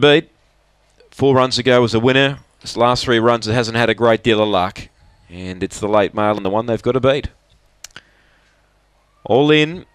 beat. Four runs ago was a winner. This last three runs, it hasn't had a great deal of luck. And it's the late mail and the one they've got to beat. All in.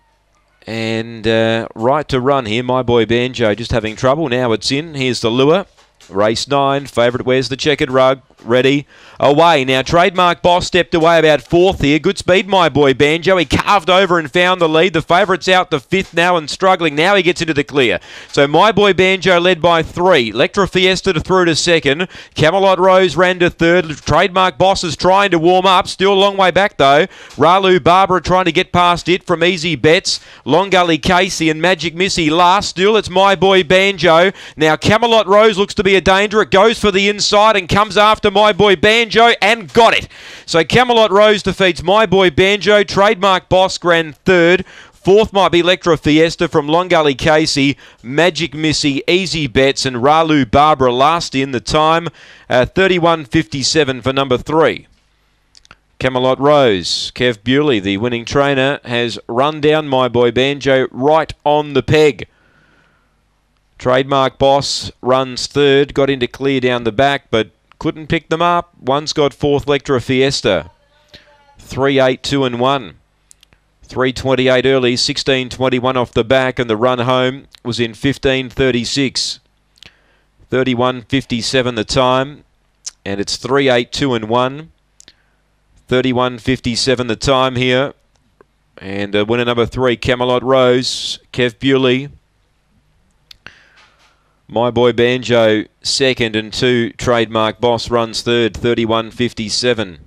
And uh, right to run here. My boy Banjo just having trouble. Now it's in. Here's the lure. Race nine. Favourite wears the checkered rug. Ready. Away. Now, Trademark Boss stepped away about fourth here. Good speed, my boy Banjo. He carved over and found the lead. The favourite's out the fifth now and struggling. Now he gets into the clear. So, my boy Banjo led by three. Electra Fiesta to through to second. Camelot Rose ran to third. Trademark Boss is trying to warm up. Still a long way back, though. Ralu Barbara trying to get past it from Easy Bets. Long Gully Casey and Magic Missy last. Still, it's my boy Banjo. Now, Camelot Rose looks to be a danger. It goes for the inside and comes after my boy Banjo and got it. So Camelot Rose defeats my boy Banjo. Trademark Boss Grand third. Fourth might be Electra Fiesta from Long Gully Casey, Magic Missy, Easy Bets, and Ralu Barbara last in. The time uh, 31.57 for number three. Camelot Rose, Kev Bewley, the winning trainer, has run down my boy Banjo right on the peg. Trademark Boss runs third, got into clear down the back, but couldn't pick them up. One's got fourth Electra Fiesta. 3 8 2 and 1. 328 early, 1621 off the back, and the run home was in 1536. 31.57 the time, and it's 3 8 2 and 1. 31.57 the time here. And uh, winner number three, Camelot Rose, Kev Bewley. My boy Banjo second and two trademark boss runs third, 31.57.